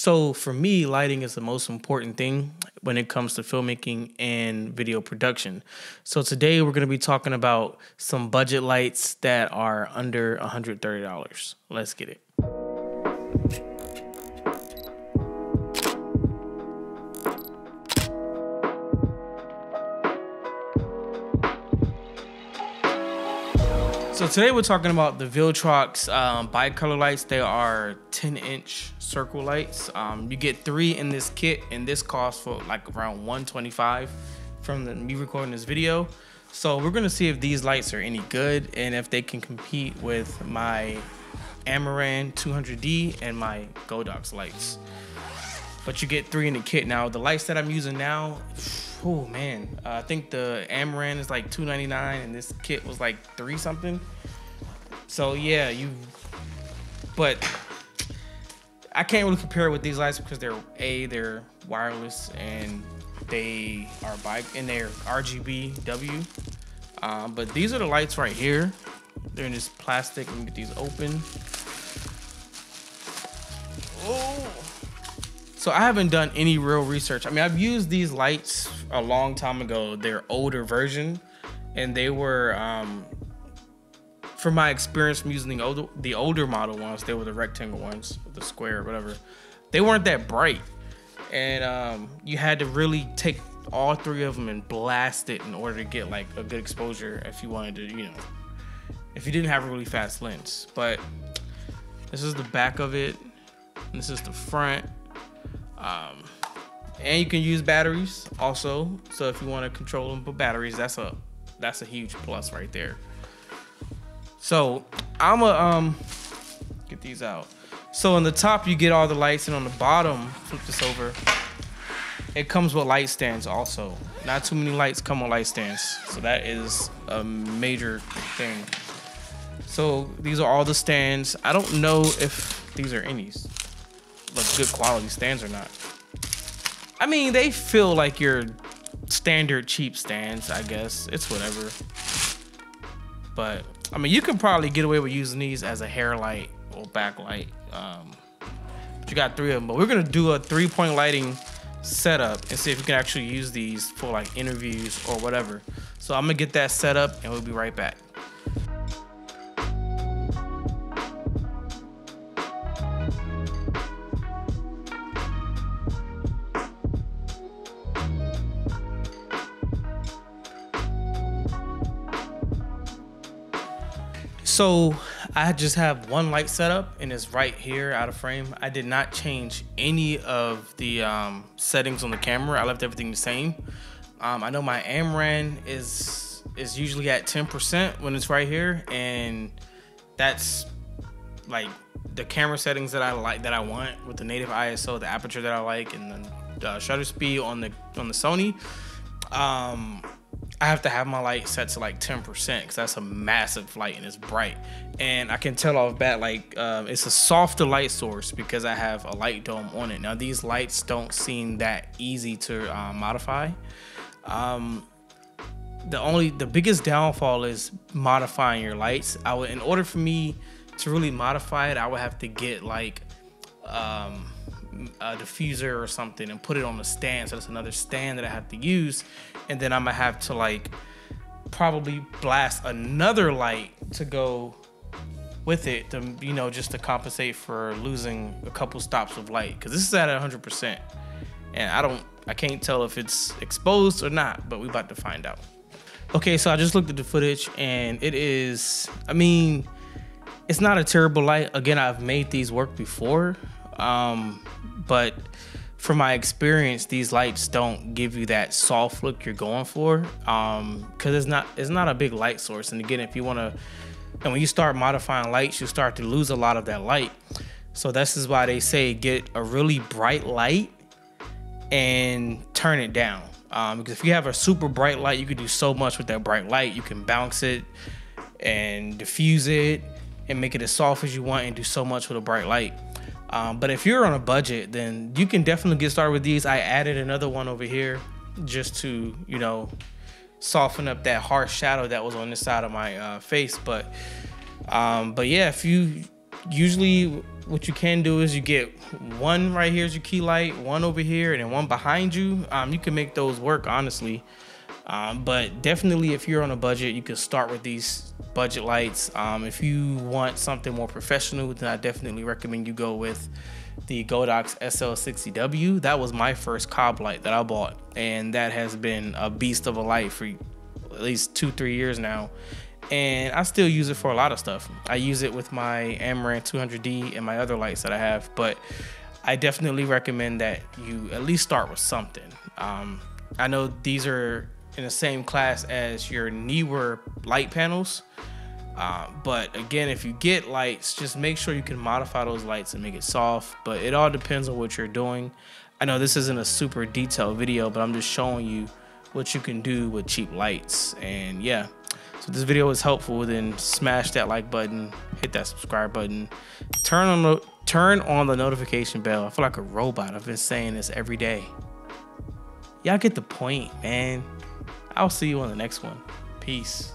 So for me, lighting is the most important thing when it comes to filmmaking and video production. So today we're going to be talking about some budget lights that are under $130. Let's get it. So today we're talking about the Viltrox um, bicolor lights. They are 10 inch circle lights. Um, you get three in this kit and this costs for like around 125 from the, me recording this video. So we're gonna see if these lights are any good and if they can compete with my Amaran 200D and my Godox lights. But you get three in the kit. Now the lights that I'm using now, oh man, uh, I think the Amaran is like 299 and this kit was like three something. So yeah, you, but I can't really compare it with these lights because they're a they're wireless and they are bike and they're RGB W. Um, but these are the lights right here. They're in this plastic. Let me get these open. So I haven't done any real research. I mean, I've used these lights a long time ago. Their older version, and they were, um, from my experience from using the older, the older model ones, they were the rectangle ones, the square, whatever. They weren't that bright, and um, you had to really take all three of them and blast it in order to get like a good exposure if you wanted to, you know, if you didn't have a really fast lens. But this is the back of it. This is the front um, and you can use batteries also. So if you want to control them with batteries, that's a that's a huge plus right there. So I'm gonna um get these out. So on the top you get all the lights, and on the bottom, flip this over. It comes with light stands also. Not too many lights come with light stands, so that is a major thing. So these are all the stands. I don't know if these are any's like good quality stands or not. I mean, they feel like your standard cheap stands, I guess. It's whatever. But I mean, you can probably get away with using these as a hair light or backlight. Um, you got three of them. But we're gonna do a three-point lighting setup and see if we can actually use these for like interviews or whatever. So I'm gonna get that set up and we'll be right back. So I just have one light setup and it's right here out of frame. I did not change any of the um, settings on the camera. I left everything the same. Um, I know my Amaran is is usually at 10% when it's right here, and that's like the camera settings that I like that I want with the native ISO, the aperture that I like, and the shutter speed on the on the Sony. Um, I have to have my light set to like 10% because that's a massive light and it's bright. And I can tell off bat like um, it's a softer light source because I have a light dome on it. Now these lights don't seem that easy to uh, modify. Um, the only the biggest downfall is modifying your lights. I would in order for me to really modify it, I would have to get like um, a diffuser or something and put it on the stand. So that's another stand that I have to use. And then I'm gonna have to like probably blast another light to go with it to you know just to compensate for losing a couple stops of light because this is at 100% and i don't i can't tell if it's exposed or not but we about to find out okay so i just looked at the footage and it is i mean it's not a terrible light again i've made these work before um but from my experience, these lights don't give you that soft look you're going for. Um, cause it's not it's not a big light source. And again, if you wanna and when you start modifying lights, you start to lose a lot of that light. So this is why they say get a really bright light and turn it down. Um, because if you have a super bright light, you can do so much with that bright light. You can bounce it and diffuse it and make it as soft as you want and do so much with a bright light. Um, but if you're on a budget, then you can definitely get started with these. I added another one over here just to, you know, soften up that harsh shadow that was on this side of my uh, face. But, um, but yeah, if you usually what you can do is you get one right here is your key light, one over here, and then one behind you. Um, you can make those work honestly. Um, but definitely, if you're on a budget, you can start with these budget lights. Um, if you want something more professional, then I definitely recommend you go with the Godox SL60W. That was my first cob light that I bought, and that has been a beast of a light for at least two, three years now. And I still use it for a lot of stuff. I use it with my Amaran 200D and my other lights that I have, but I definitely recommend that you at least start with something. Um, I know these are in the same class as your newer light panels. Uh, but again, if you get lights, just make sure you can modify those lights and make it soft. But it all depends on what you're doing. I know this isn't a super detailed video, but I'm just showing you what you can do with cheap lights. And yeah, so this video was helpful, then smash that like button, hit that subscribe button, turn on the turn on the notification bell. I feel like a robot. I've been saying this every day. Y'all get the point, man. I'll see you on the next one. Peace.